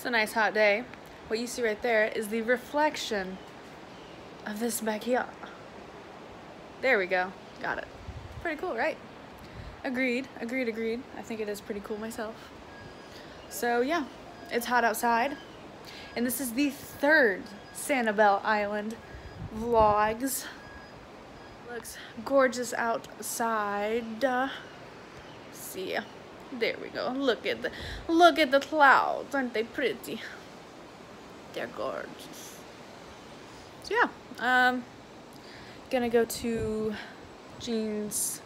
It's a nice hot day. What you see right there is the reflection of this back here. There we go. Got it. Pretty cool, right? Agreed, agreed, agreed. I think it is pretty cool myself. So yeah, it's hot outside. And this is the third Sanibel Island vlogs. Looks gorgeous outside. See ya. There we go. Look at the look at the clouds. Aren't they pretty? They're gorgeous. So yeah, um gonna go to Gene's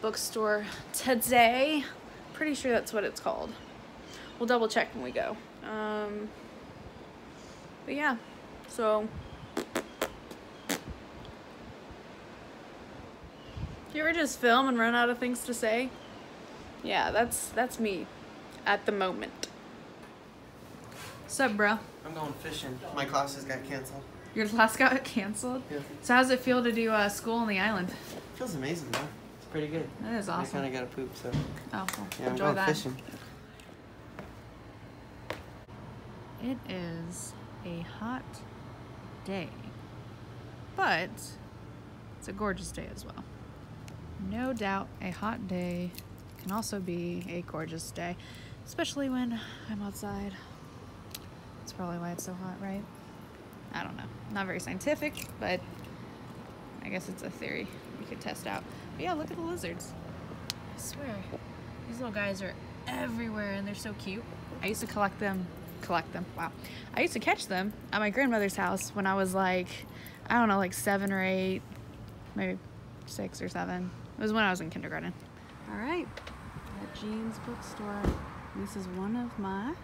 bookstore today. Pretty sure that's what it's called. We'll double check when we go. Um but yeah, so you ever just film and run out of things to say? Yeah, that's that's me at the moment. Sup, bro? I'm going fishing. My classes got canceled. Your class got canceled? Yeah. So how's it feel to do uh, school on the island? Feels amazing, though. It's pretty good. That is awesome. I kind of got to poop, so Oh, well, yeah, I'm enjoy going that. fishing. It is a hot day, but it's a gorgeous day as well. No doubt a hot day can also be a gorgeous day, especially when I'm outside. That's probably why it's so hot, right? I don't know. Not very scientific, but I guess it's a theory we could test out. But yeah, look at the lizards. I swear, these little guys are everywhere and they're so cute. I used to collect them, collect them, wow. I used to catch them at my grandmother's house when I was like, I don't know, like seven or eight, maybe six or seven. It was when I was in kindergarten. All right, at Gene's bookstore. This is one of my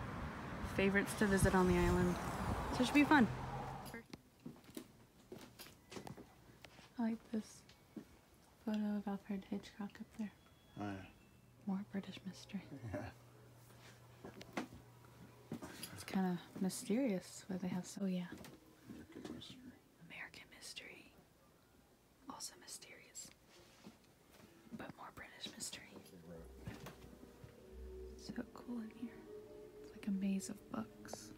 favorites to visit on the island. So it should be fun. I like this photo of Alfred Hitchcock up there. Oh, More British mystery. yeah. It's kind of mysterious why they have so. Oh yeah, American mystery. American mystery. Also mysterious, but more British mystery. So cool in here. It's like a maze of books.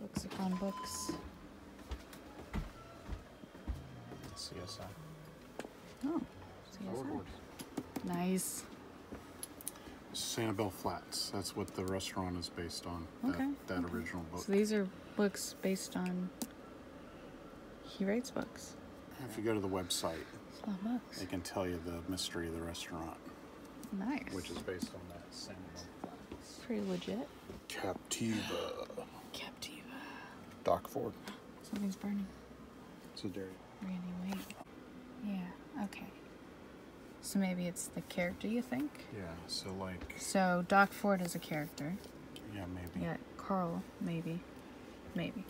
Books upon books. CSI. Oh, CSI. Nice. Sanibel Flats. That's what the restaurant is based on. Okay, That, that okay. original book. So these are books based on. He writes books. if you go to the website, It's a lot of books. they can tell you the mystery of the restaurant, Nice. which is based on that Sanibel Flats. Pretty legit. Captiva. Captiva. Doc Ford. Something's burning. It's a dairy. Randy Wayne. Yeah, okay. So maybe it's the character you think? Yeah, so like, So Doc Ford is a character. yeah, maybe. Yeah, Carl, maybe. Maybe.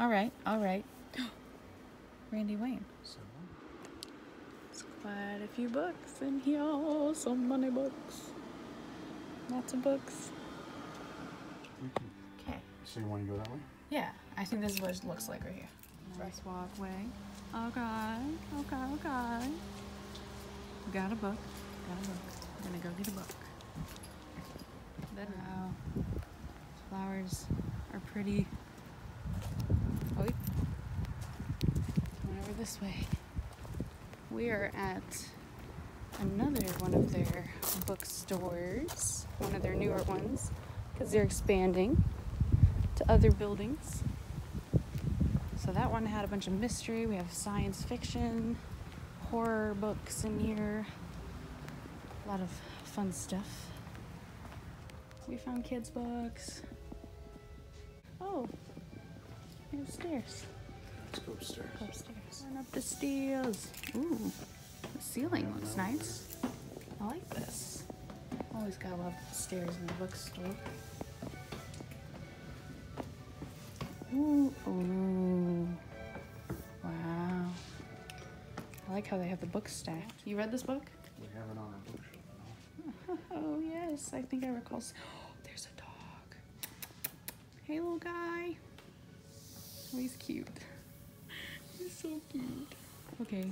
Alright, alright. Randy Wayne. So, It's quite a few books in here. So many books. Lots of books. Okay. so you want to go that way? Yeah, I think this is what it looks like right here. Nice walkway. Okay, okay, okay. Got a book. Got a book. We're gonna go get a book. Wow. Uh, flowers are pretty. Oh, wait. Went over this way. We are at another one of their bookstores, one of their newer ones, because they're expanding to other buildings. So that one had a bunch of mystery. We have science fiction, horror books in here. A lot of fun stuff. We found kids' books. Oh, upstairs. Let's go upstairs. Go upstairs. Going up the stairs. Ooh, the ceiling looks nice. I like this. Always gotta love the stairs in the bookstore. Ooh, ooh. Wow. I like how they have the books stacked. You read this book? We have it on our bookshelf. Oh, yes. I think I recall. Oh, there's a dog. Hey, little guy. Oh, he's cute. He's so cute. Okay.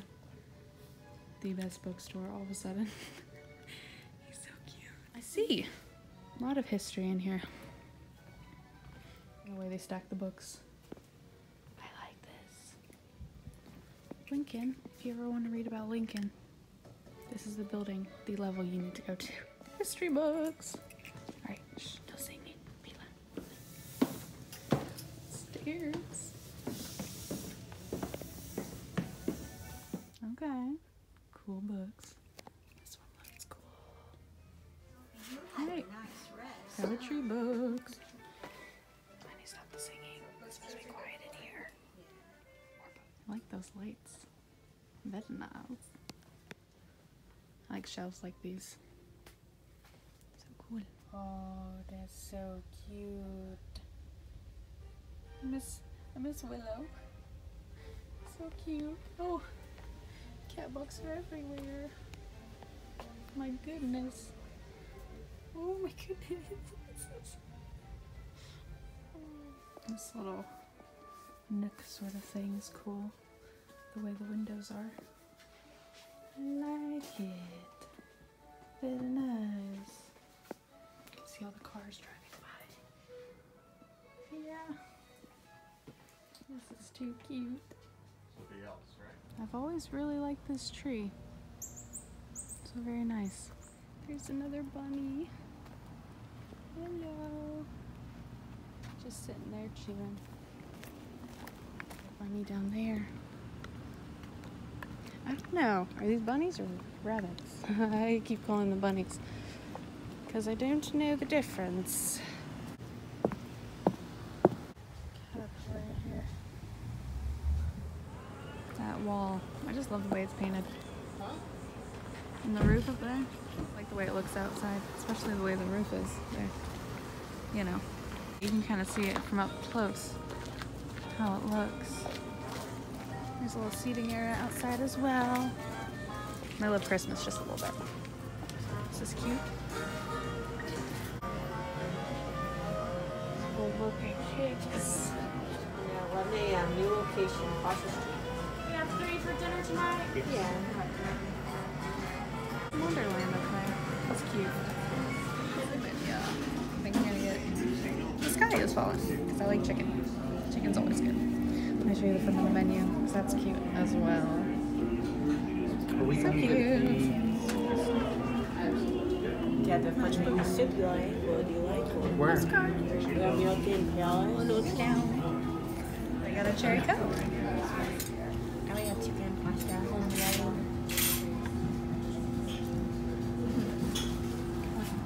The best bookstore all of a sudden. he's so cute. I see. A lot of history in here. The way they stack the books. I like this. Lincoln, if you ever want to read about Lincoln, this is the building, the level you need to go to. History books. Alright, shh, no singing. Be loud. Stairs. Okay. Cool books. This one looks cool. Hey. Poetry books. I need to stop the singing. It's supposed to be quiet in here. I like those lights. Very nice. I like shelves like these. So cool. Oh, that's so cute. Miss I Miss Willow. So cute. Oh, cat books are everywhere. My goodness. Oh my goodness. This little nook sort of thing is cool. The way the windows are. I like it. Very nice. You can see all the cars driving by. Yeah. This is too cute. Something else? I've always really liked this tree. So very nice. There's another bunny. Hello. Just sitting there chewing. Bunny down there. I don't know. Are these bunnies or rabbits? I keep calling them bunnies. Because I don't know the difference. Caterpillar here. That wall. I just love the way it's painted. And the roof up there. Like the way it looks outside, especially the way the roof is there. You know, you can kind of see it from up close, how it looks. There's a little seating area outside as well. I love Christmas just a little bit. This is cute. Looking cakes. Yeah, 11 a.m. Uh, new location, across the street. We have three for dinner tonight. Yeah. Wonderland up there. That's cute. Yeah. I think I'm gonna get. The sky is falling because I like chicken. Chicken's always good. Let me show you the front of the menu because that's cute as well. So cute. Do you have the French maple soup you like? Eh? What do you like? Where? You have milk and palace? Notes down. I got a cherry coke. I have chicken pasta. on the other one.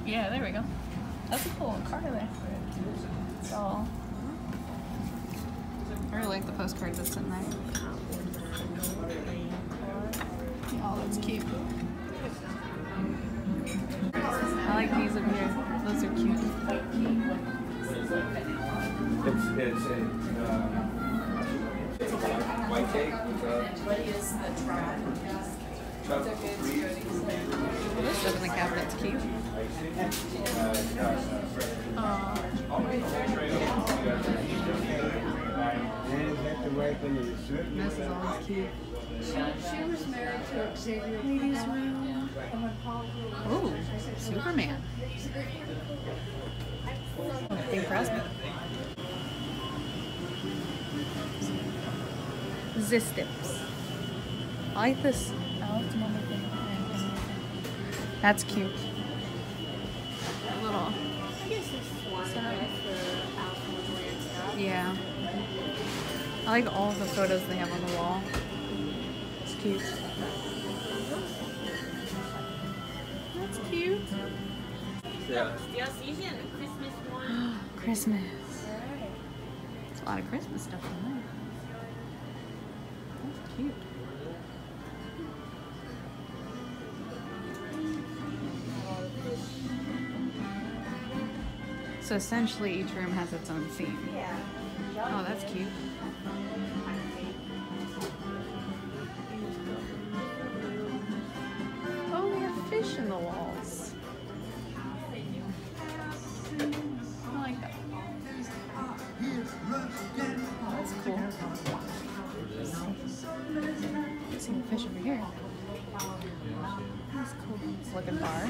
Yeah, there we go. That's a cool car there. It's all. I really like the postcard that's in there. Oh, that's cute. I like these up here. Those are cute. It's, it's a, uh, white cake with a. Chocolate This stuff in the cabinet's cute. This is always cute. She was married to Xavier. Ladies' room. Oh, Superman. They impressed me. Zistips. I like. Oh, it's another thing. That's cute. A little. I guess it's one So- for Alice in Wonderland stuff. Yeah. I like all the photos they have on the wall. It's cute. That's cute. Yeah. Steel season, Christmas one. Christmas. There's a lot of Christmas stuff in there. That's cute. So essentially, each room has its own theme. Yeah. Oh, that's cute. Oh, we have fish in the walls. I like that. Oh, that's cool. I see the fish over here. That's cool. It's like a bar.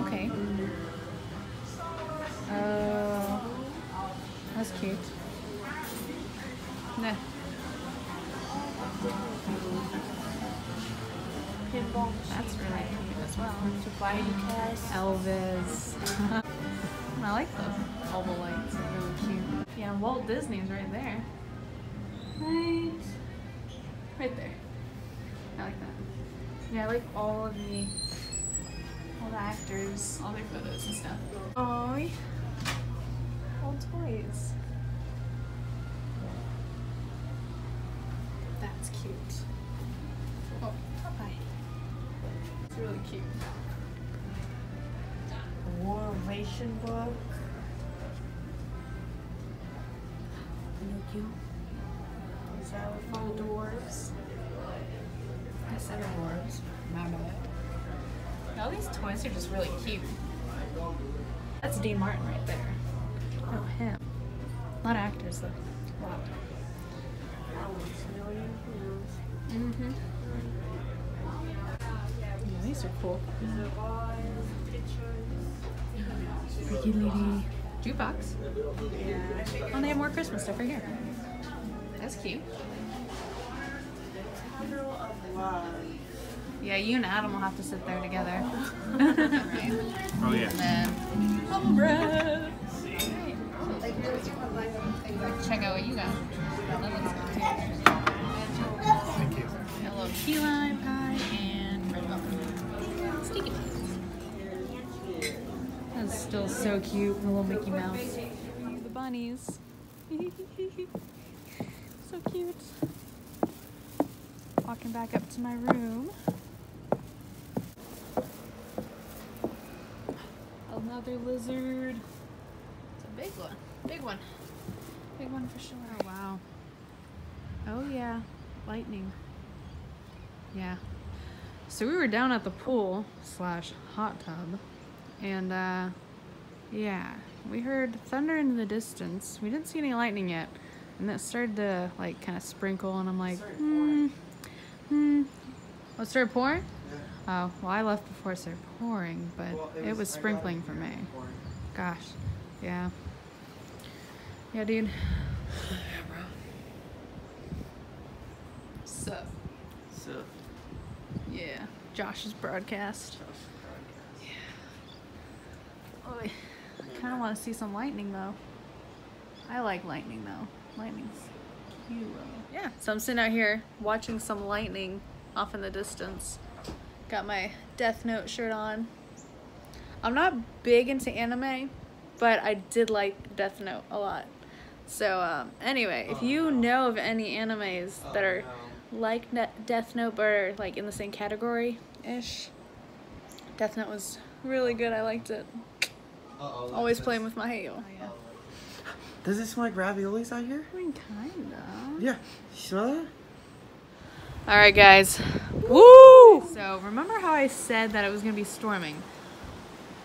Okay. Oh. That's cute. Pinball. That's really cute as well. Safari cast. Elvis. I like the oval lights. They're really cute. Yeah, Walt Disney's right there. Right. Right there. I like that. Yeah, I like all of the all the actors, all their photos and stuff. Oh, old toys. That's cute. Oh, Popeye. It's really cute. War Ration book. Pinocchio. Is that All the dwarves. I said dwarves? My bad. All these toys are just really cute. That's Dean Martin right there. Oh, him. A lot of actors though. A lot. Mm-hmm. Yeah, these are cool. Freaky Lady jukebox. Yeah. Oh, they have more Christmas stuff right here. That's cute. Tunnel of Love. Yeah, you and Adam will have to sit there together. Oh yeah. And then Check out what you got. That looks good too. Thank you. A little key lime pie and red velvet. Sticky. That's still so cute. The little Mickey Mouse. The bunnies. so cute. Walking back up to my room. Another lizard. It's a big one. Big one. Big one for sure. Oh, wow. Oh, yeah. Lightning. Yeah. So we were down at the pool slash hot tub, and uh, yeah, we heard thunder in the distance. We didn't see any lightning yet, and it started to like kind of sprinkle, and I'm like, hmm, hmm. Oh, it started pouring. Oh, well, I left before it started pouring, but Well, it was I got sprinkling for me. pouring. Gosh, yeah, yeah, dude. Yeah, bro. Sup? So, Yeah, Josh's broadcast. Oh, I kind of want to see some lightning though. I like lightning though. Lightning's cute. Yeah, so I'm sitting out here watching some lightning off in the distance. Got my Death Note shirt on. I'm not big into anime, but I did like Death Note a lot. So um, anyway, if you know of any animes that are like Ne- Death Note but are like in the same category ish, Death Note was really good. I liked it. Uh-oh, Always that's- playing with my Heyo. Does it smell like raviolis out here? I mean, kinda. Yeah. You smell that? All right, guys. Woo! So remember how I said that it was gonna be storming?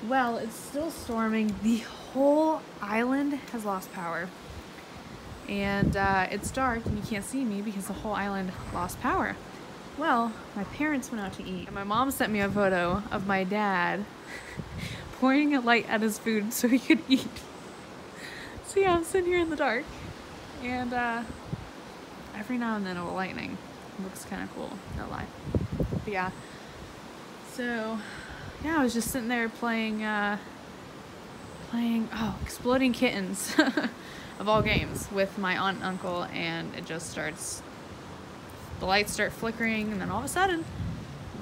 Well, it's still storming. The whole island has lost power, and uh, it's dark, and you can't see me because the whole island lost power. Well, my parents went out to eat, and my mom sent me a photo of my dad pouring a light at his food so he could eat. So yeah, I'm sitting here in the dark, and uh, every now and then it'll lightning. Looks kind of cool, no lie. But yeah. So, yeah, I was just sitting there playing, uh, playing, oh, Exploding Kittens, of all games, with my aunt and uncle, and it just starts, the lights start flickering, and then all of a sudden,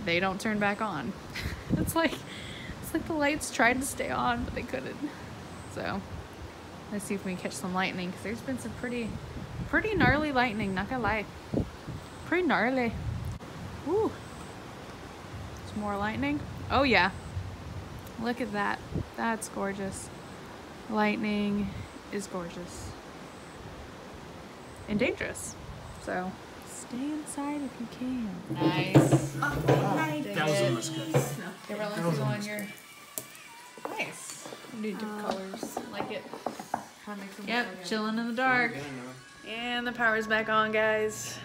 they don't turn back on. it's like, it's like the lights tried to stay on, but they couldn't. So, let's see if we can catch some lightning, because there's been some pretty, pretty gnarly lightning, not gonna lie. Pretty gnarly. Ooh. Some more lightning. Oh yeah. Look at that. That's gorgeous. Lightning is gorgeous. And dangerous. So stay inside if you can. Nice. That was almost good. Give her a little on your Nice. Do different uh, colors. Like it. Yep, chilling in the dark. And the power's back on, guys. Yes.